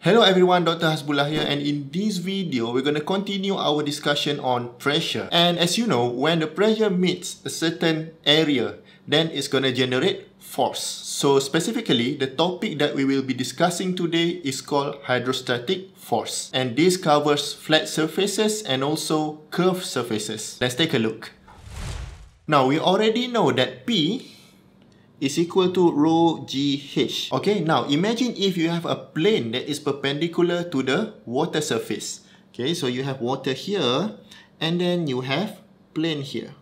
Hello everyone, Dr. Hasbullah here and in this video, we're going to continue our discussion on pressure. And as you know, when the pressure meets a certain area, then it's going to generate force. So specifically, the topic that we will be discussing today is called hydrostatic force. And this covers flat surfaces and also curved surfaces. Let's take a look. Now, we already know that P is equal to rho GH. Okay, now imagine if you have a plane that is perpendicular to the water surface. Okay, so you have water here and then you have plane here.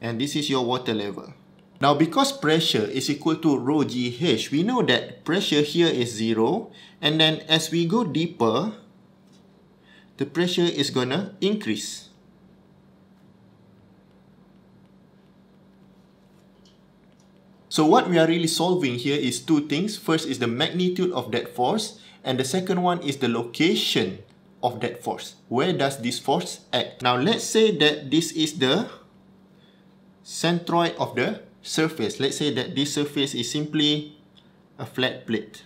And this is your water level. Now, because pressure is equal to rho GH, we know that pressure here is zero. And then as we go deeper, the pressure is gonna increase. So what we are really solving here is two things. First is the magnitude of that force and the second one is the location of that force. Where does this force act? Now let's say that this is the centroid of the surface. Let's say that this surface is simply a flat plate.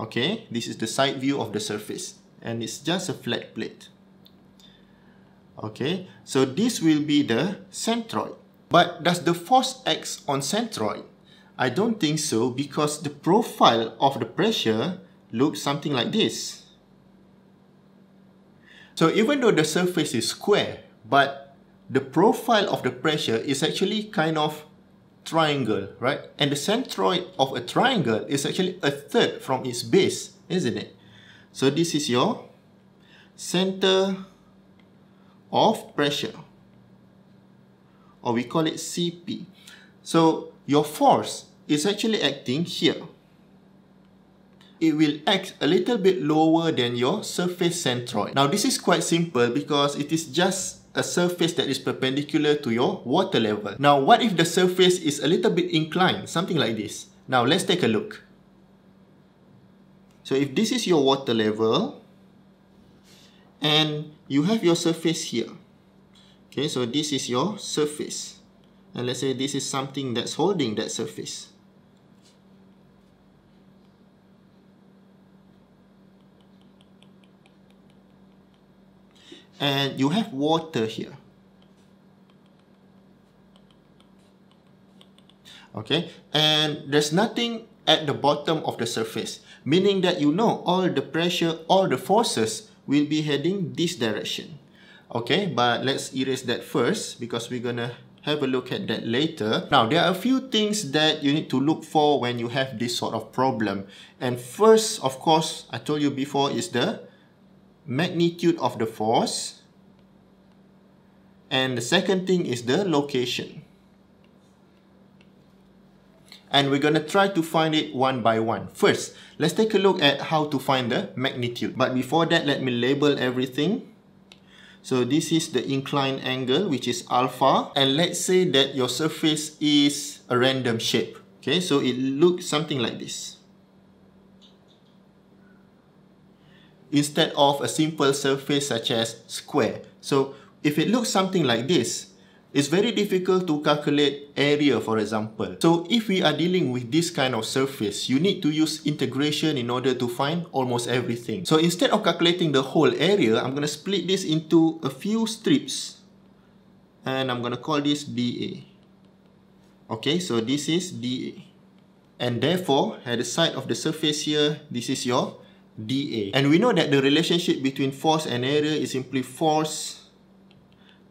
Okay, this is the side view of the surface and it's just a flat plate. Okay, so this will be the centroid. But does the force act on centroid? I don't think so because the profile of the pressure looks something like this. So even though the surface is square, but the profile of the pressure is actually kind of triangle, right? And the centroid of a triangle is actually a third from its base, isn't it? So this is your center of pressure. Or we call it CP. So your force is actually acting here. It will act a little bit lower than your surface centroid. Now this is quite simple because it is just a surface that is perpendicular to your water level. Now what if the surface is a little bit inclined, something like this? Now let's take a look. So if this is your water level and you have your surface here. Okay, so this is your surface. And let's say this is something that's holding that surface. And you have water here. Okay, and there's nothing at the bottom of the surface, meaning that you know all the pressure, all the forces will be heading this direction. Okay, but let's erase that first because we're gonna have a look at that later. Now, there are a few things that you need to look for when you have this sort of problem. And first, of course, I told you before is the magnitude of the force. And the second thing is the location and we're going to try to find it one by one. First, let's take a look at how to find the magnitude. But before that, let me label everything. So this is the inclined angle, which is alpha. And let's say that your surface is a random shape. Okay, so it looks something like this. Instead of a simple surface such as square. So if it looks something like this, it's very difficult to calculate area, for example. So if we are dealing with this kind of surface, you need to use integration in order to find almost everything. So instead of calculating the whole area, I'm going to split this into a few strips. And I'm going to call this dA. Okay, so this is dA. And therefore, at the side of the surface here, this is your dA. And we know that the relationship between force and area is simply force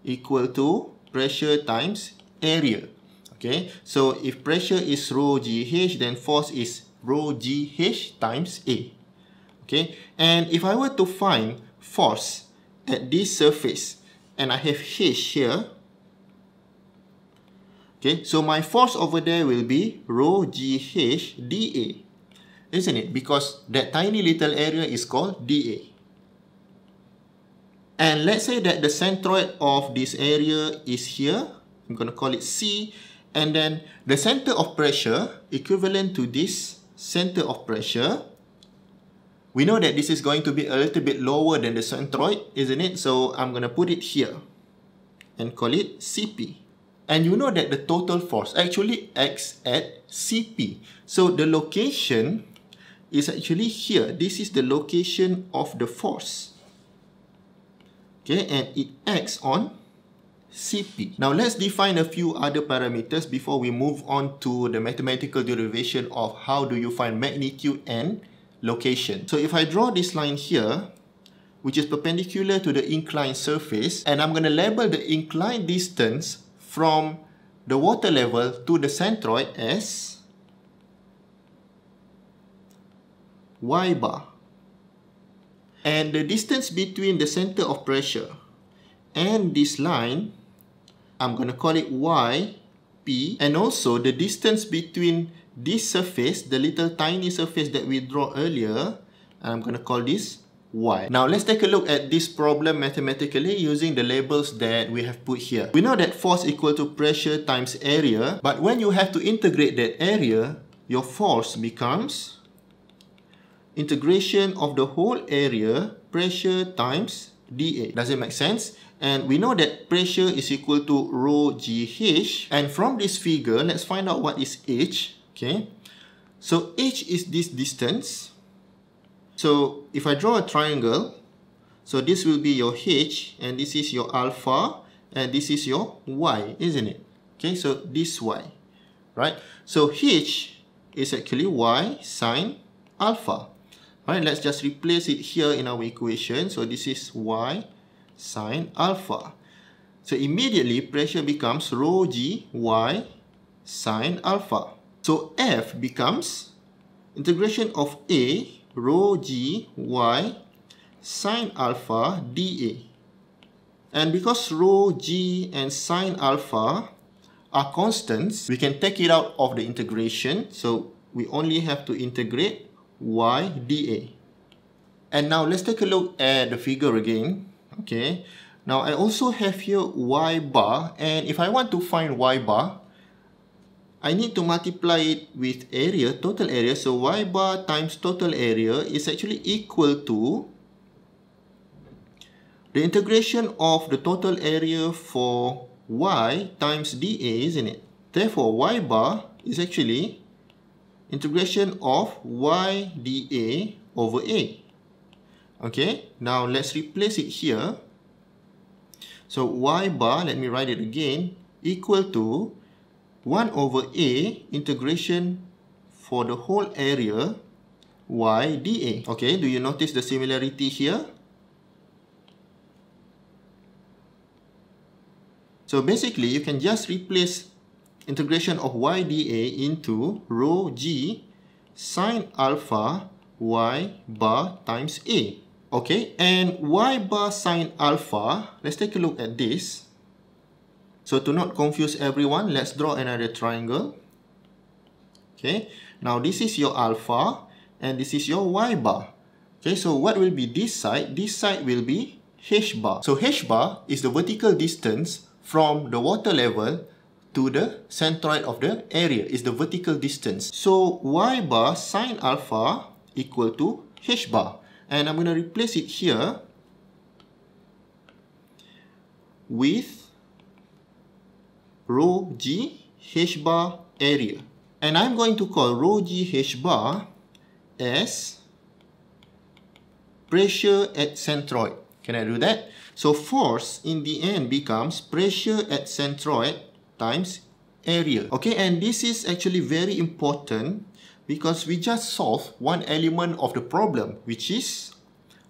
equal to pressure times area. Okay, so if pressure is rho GH, then force is rho GH times A. Okay, and if I were to find force at this surface, and I have H here, okay, so my force over there will be rho GH dA, isn't it? Because that tiny little area is called dA. And let's say that the centroid of this area is here. I'm going to call it C. And then the center of pressure equivalent to this center of pressure. We know that this is going to be a little bit lower than the centroid, isn't it? So I'm going to put it here and call it CP. And you know that the total force actually acts at CP. So the location is actually here. This is the location of the force. Okay, and it acts on CP. Now let's define a few other parameters before we move on to the mathematical derivation of how do you find magnitude and location. So if I draw this line here, which is perpendicular to the inclined surface, and I'm going to label the inclined distance from the water level to the centroid as y bar. And the distance between the center of pressure and this line I'm going to call it y, p, and also the distance between this surface, the little tiny surface that we draw earlier, and I'm going to call this y. Now let's take a look at this problem mathematically using the labels that we have put here. We know that force equal to pressure times area, but when you have to integrate that area, your force becomes integration of the whole area pressure times dA. Does it make sense? And we know that pressure is equal to rho GH. And from this figure, let's find out what is H. Okay. So H is this distance. So if I draw a triangle, so this will be your H and this is your alpha and this is your Y, isn't it? Okay, so this Y, right? So H is actually Y sine alpha. Alright, let's just replace it here in our equation. So this is Y sine alpha. So immediately pressure becomes rho g y sine alpha. So F becomes integration of A rho g y sine alpha dA. And because rho g and sine alpha are constants, we can take it out of the integration. So we only have to integrate y dA. And now let's take a look at the figure again. Okay. Now I also have here y bar and if I want to find y bar, I need to multiply it with area, total area. So y bar times total area is actually equal to the integration of the total area for y times dA, isn't it? Therefore, y bar is actually integration of y dA over a. Okay, now let's replace it here. So y bar, let me write it again, equal to 1 over a integration for the whole area y dA. Okay, do you notice the similarity here? So basically, you can just replace integration of y dA into rho g sine alpha y bar times a. Okay, and y bar sine alpha, let's take a look at this. So to not confuse everyone, let's draw another triangle. Okay, now this is your alpha and this is your y bar. Okay, so what will be this side? This side will be h bar. So h bar is the vertical distance from the water level to the centroid of the area, is the vertical distance. So y bar sine alpha equal to h bar. And I'm going to replace it here with rho g h bar area. And I'm going to call rho g h bar as pressure at centroid. Can I do that? So force in the end becomes pressure at centroid times area. Okay, and this is actually very important because we just solved one element of the problem, which is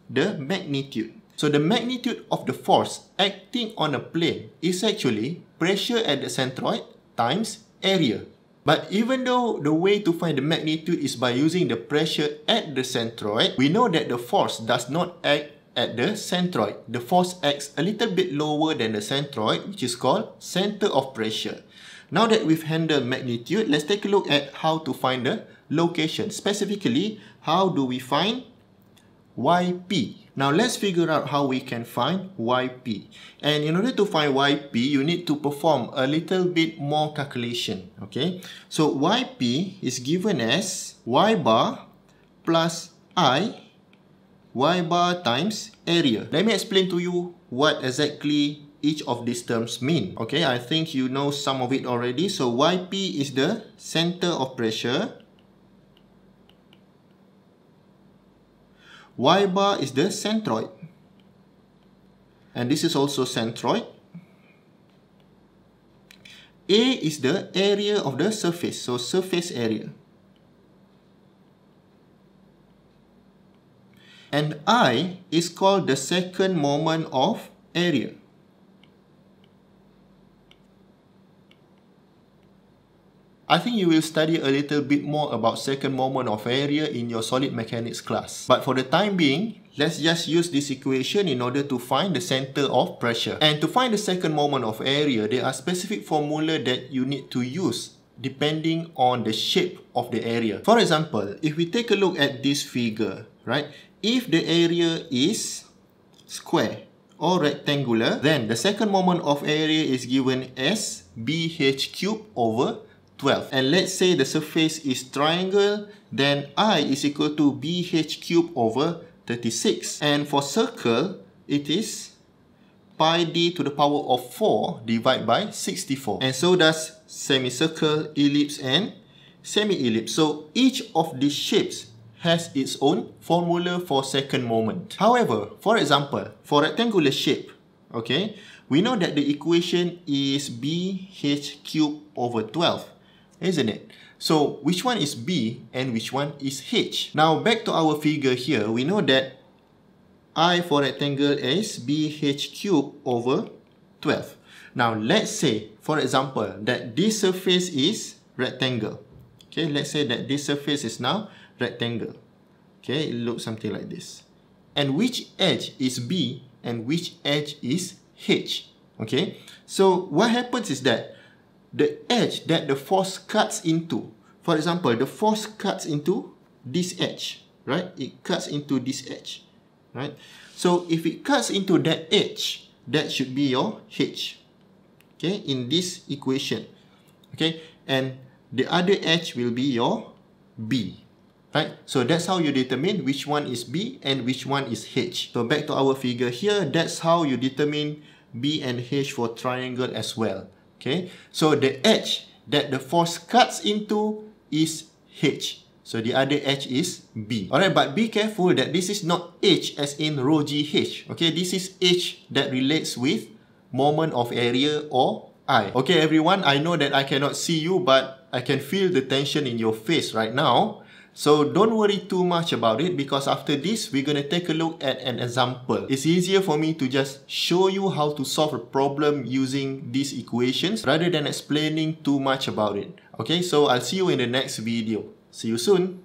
the magnitude. So the magnitude of the force acting on a plane is actually pressure at the centroid times area. But even though the way to find the magnitude is by using the pressure at the centroid, we know that the force does not act at the centroid. The force acts a little bit lower than the centroid, which is called center of pressure. Now that we've handled magnitude, let's take a look at how to find the location. Specifically, how do we find YP? Now let's figure out how we can find YP. And in order to find YP, you need to perform a little bit more calculation. Okay, so YP is given as Y bar plus I Y bar times area. Let me explain to you what exactly each of these terms mean. Okay, I think you know some of it already. So YP is the center of pressure. Y bar is the centroid. And this is also centroid. A is the area of the surface, so surface area. And I is called the second moment of area. I think you will study a little bit more about second moment of area in your solid mechanics class. But for the time being, let's just use this equation in order to find the center of pressure. And to find the second moment of area, there are specific formula that you need to use depending on the shape of the area. For example, if we take a look at this figure, right? If the area is square or rectangular, then the second moment of area is given as BH cube over 12. And let's say the surface is triangle, then I is equal to BH cube over 36. And for circle, it is pi d to the power of 4 divided by 64. And so does semicircle, ellipse and semi-ellipse. So each of these shapes has its own formula for second moment. However, for example, for rectangular shape, okay, we know that the equation is BH cube over 12 isn't it? So which one is B and which one is H? Now back to our figure here, we know that I for rectangle is BH cube over 12. Now let's say, for example, that this surface is rectangle. Okay, let's say that this surface is now rectangle. Okay, it looks something like this. And which edge is B and which edge is H? Okay, so what happens is that the edge that the force cuts into. For example, the force cuts into this edge, right? It cuts into this edge, right? So if it cuts into that edge, that should be your H, okay, in this equation, okay? And the other edge will be your B, right? So that's how you determine which one is B and which one is H. So back to our figure here, that's how you determine B and H for triangle as well. Okay, so the edge that the force cuts into is H. So the other edge is B. Alright, but be careful that this is not H as in rho GH. Okay, this is H that relates with moment of area or I. Okay, everyone, I know that I cannot see you, but I can feel the tension in your face right now. So don't worry too much about it because after this, we're going to take a look at an example. It's easier for me to just show you how to solve a problem using these equations rather than explaining too much about it. Okay, so I'll see you in the next video. See you soon.